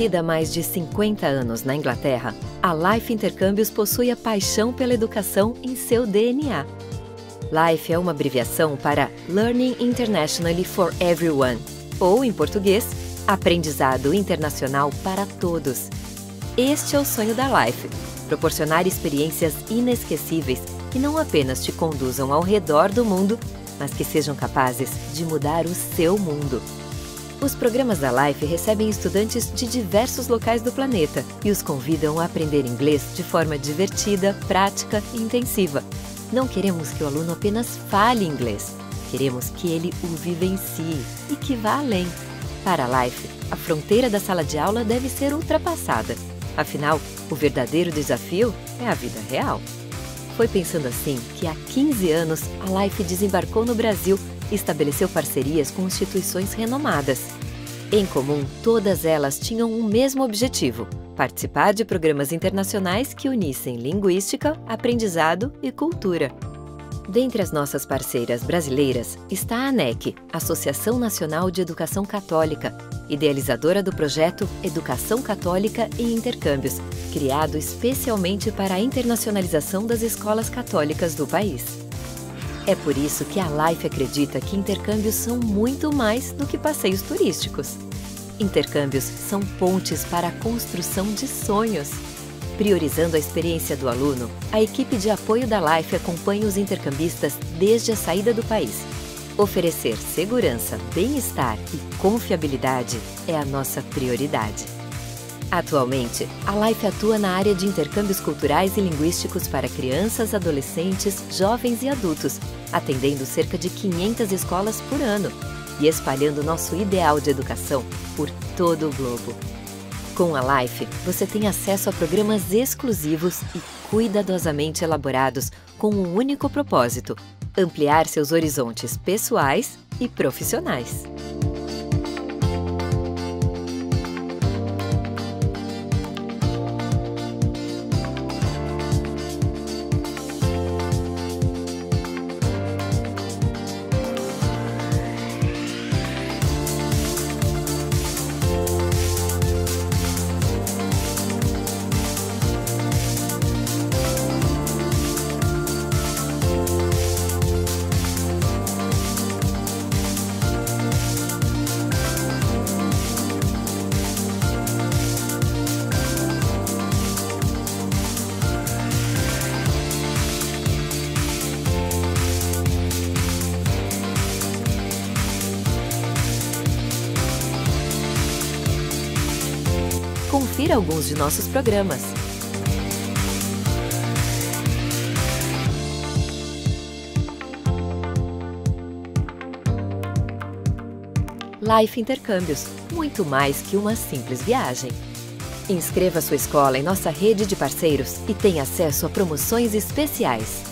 Estabelecida há mais de 50 anos na Inglaterra, a Life Intercâmbios possui a paixão pela educação em seu DNA. LIFE é uma abreviação para Learning Internationally for Everyone, ou, em português, Aprendizado Internacional para Todos. Este é o sonho da Life: proporcionar experiências inesquecíveis que não apenas te conduzam ao redor do mundo, mas que sejam capazes de mudar o seu mundo. Os programas da Life recebem estudantes de diversos locais do planeta e os convidam a aprender inglês de forma divertida, prática e intensiva. Não queremos que o aluno apenas fale inglês, queremos que ele o vivencie e que vá além. Para a Life, a fronteira da sala de aula deve ser ultrapassada. Afinal, o verdadeiro desafio é a vida real. Foi pensando assim que há 15 anos a Life desembarcou no Brasil estabeleceu parcerias com instituições renomadas. Em comum, todas elas tinham um mesmo objetivo: participar de programas internacionais que unissem linguística, aprendizado e cultura. Dentre as nossas parceiras brasileiras está a ANEC, Associação Nacional de Educação Católica, idealizadora do projeto Educação Católica e Intercâmbios, criado especialmente para a internacionalização das escolas católicas do país. É por isso que a Life acredita que intercâmbios são muito mais do que passeios turísticos. Intercâmbios são pontes para a construção de sonhos. Priorizando a experiência do aluno, a equipe de apoio da Life acompanha os intercambistas desde a saída do país. Oferecer segurança, bem-estar e confiabilidade é a nossa prioridade. Atualmente, a Life atua na área de intercâmbios culturais e linguísticos para crianças, adolescentes, jovens e adultos, atendendo cerca de 500 escolas por ano e espalhando nosso ideal de educação por todo o globo. Com a Life, você tem acesso a programas exclusivos e cuidadosamente elaborados com um único propósito: ampliar seus horizontes pessoais e profissionais. Confira alguns de nossos programas. Life Intercâmbios, muito mais que uma simples viagem. Inscreva sua escola em nossa rede de parceiros e tenha acesso a promoções especiais.